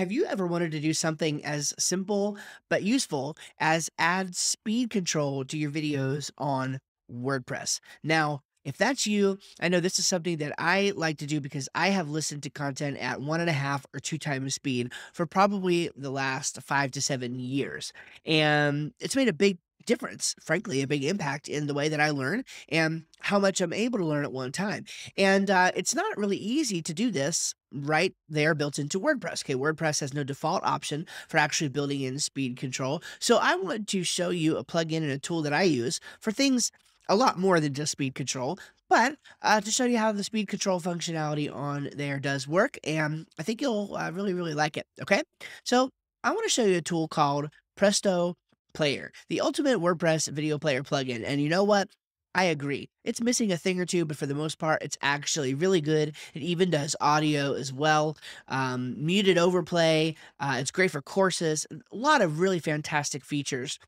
Have you ever wanted to do something as simple but useful as add speed control to your videos on WordPress? Now, if that's you, I know this is something that I like to do because I have listened to content at one and a half or two times speed for probably the last five to seven years. And it's made a big difference, frankly, a big impact in the way that I learn and how much I'm able to learn at one time. And uh, it's not really easy to do this right there built into WordPress. Okay, WordPress has no default option for actually building in speed control. So I want to show you a plugin and a tool that I use for things a lot more than just speed control, but uh, to show you how the speed control functionality on there does work. And I think you'll uh, really, really like it. Okay, so I want to show you a tool called Presto Player, the ultimate WordPress video player plugin. And you know what? I agree. It's missing a thing or two, but for the most part, it's actually really good. It even does audio as well, um, muted autoplay. Uh, it's great for courses. A lot of really fantastic features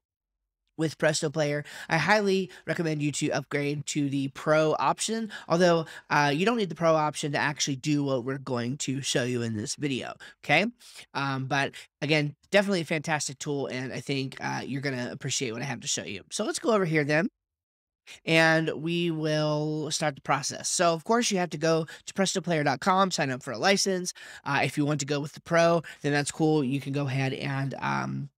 with Presto Player. I highly recommend you to upgrade to the Pro option, although uh, you don't need the Pro option to actually do what we're going to show you in this video, okay? Um, but again, definitely a fantastic tool, and I think uh, you're going to appreciate what I have to show you. So let's go over here then and we will start the process. So, of course, you have to go to prestoplayer.com, sign up for a license. Uh, if you want to go with the pro, then that's cool. You can go ahead and um,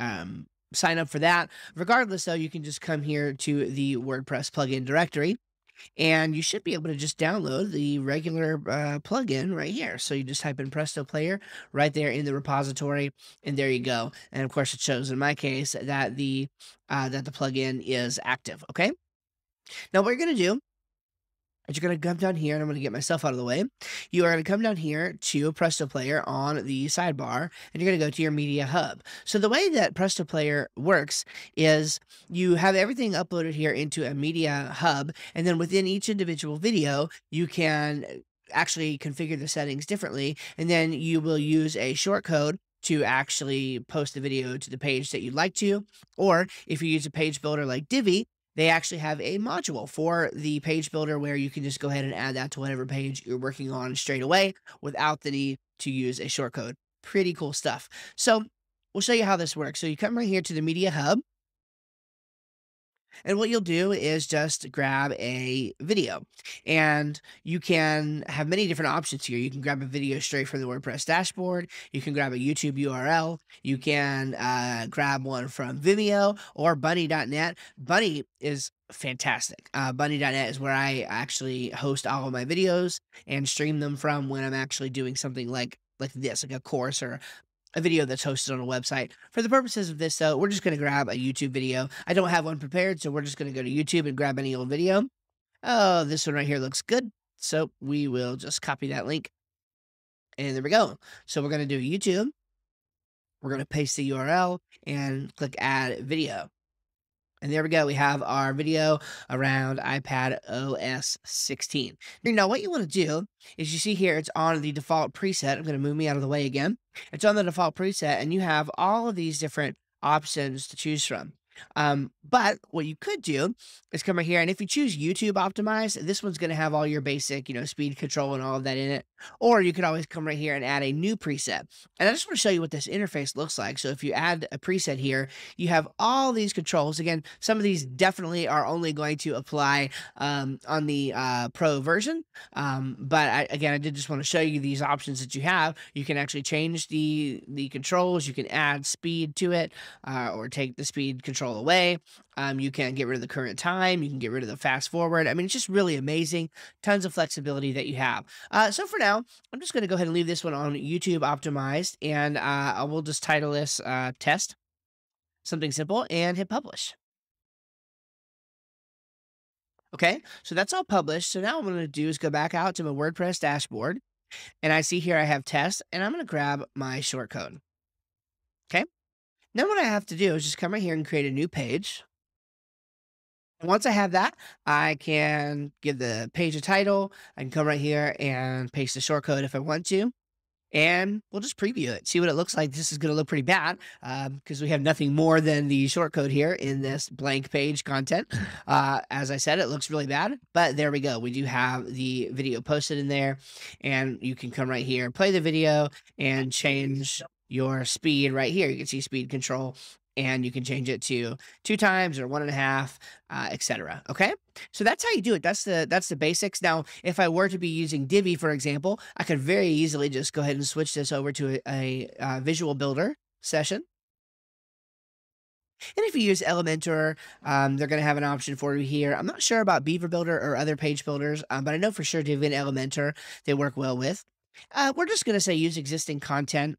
um, sign up for that. Regardless, though, you can just come here to the WordPress plugin directory and you should be able to just download the regular uh, plugin right here. So you just type in Presto Player right there in the repository, and there you go. And of course, it shows in my case that the uh, that the plugin is active. Okay. Now, what you're gonna do you're going to come down here, and I'm going to get myself out of the way. You are going to come down here to Presto Player on the sidebar, and you're going to go to your Media Hub. So the way that Presto Player works is you have everything uploaded here into a Media Hub, and then within each individual video, you can actually configure the settings differently, and then you will use a shortcode to actually post the video to the page that you'd like to. Or if you use a page builder like Divi, they actually have a module for the page builder where you can just go ahead and add that to whatever page you're working on straight away without the need to use a shortcode. Pretty cool stuff. So we'll show you how this works. So you come right here to the Media Hub. And what you'll do is just grab a video and you can have many different options here. You can grab a video straight from the WordPress dashboard. You can grab a YouTube URL. You can uh, grab one from Vimeo or bunny.net. Bunny is fantastic. Uh, bunny.net is where I actually host all of my videos and stream them from when I'm actually doing something like like this, like a course or a video that's hosted on a website. For the purposes of this, though, we're just going to grab a YouTube video. I don't have one prepared, so we're just going to go to YouTube and grab any old video. Oh, this one right here looks good. So we will just copy that link. And there we go. So we're going to do YouTube. We're going to paste the URL and click add video. And there we go. We have our video around iPad OS 16. Now, what you want to do is you see here, it's on the default preset. I'm going to move me out of the way again. It's on the default preset, and you have all of these different options to choose from. Um, but what you could do is come right here, and if you choose YouTube optimized, this one's going to have all your basic, you know, speed control and all of that in it. Or you could always come right here and add a new preset. And I just want to show you what this interface looks like. So if you add a preset here, you have all these controls. Again, some of these definitely are only going to apply um, on the uh, pro version. Um, but I, again, I did just want to show you these options that you have. You can actually change the the controls. You can add speed to it, uh, or take the speed control away. Um, you can get rid of the current time. You can get rid of the fast forward. I mean, it's just really amazing. Tons of flexibility that you have. Uh, so for now, I'm just going to go ahead and leave this one on YouTube optimized, and uh, I will just title this uh, test, something simple, and hit publish. Okay, so that's all published. So now what I'm going to do is go back out to my WordPress dashboard, and I see here I have test, and I'm going to grab my shortcode. Now what I have to do is just come right here and create a new page. And Once I have that, I can give the page a title. I can come right here and paste the shortcode if I want to. and we'll just preview it, see what it looks like. This is going to look pretty bad because um, we have nothing more than the shortcode here in this blank page content. Uh, as I said, it looks really bad, but there we go. We do have the video posted in there, and you can come right here, play the video, and change your speed right here. You can see speed control and you can change it to two times or one and a half, uh, etc. Okay, so that's how you do it. That's the that's the basics. Now, if I were to be using Divi, for example, I could very easily just go ahead and switch this over to a, a, uh, Visual Builder session. And if you use Elementor, um, they're going to have an option for you here. I'm not sure about Beaver Builder or other page builders, um, but I know for sure Divi and Elementor they work well with. Uh, we're just going to say use existing content.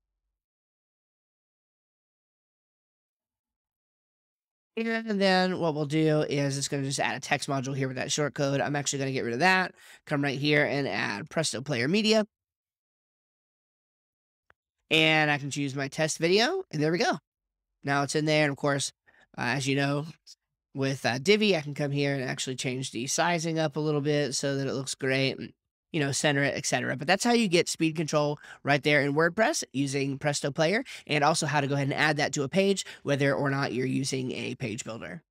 And then what we'll do is it's going to just add a text module here with that short code. I'm actually going to get rid of that. Come right here and add Presto Player Media. And I can choose my test video. And there we go. Now it's in there. And of course, uh, as you know, with uh, Divi, I can come here and actually change the sizing up a little bit so that it looks great you know, center it, etc. But that's how you get speed control right there in WordPress using Presto Player and also how to go ahead and add that to a page, whether or not you're using a page builder.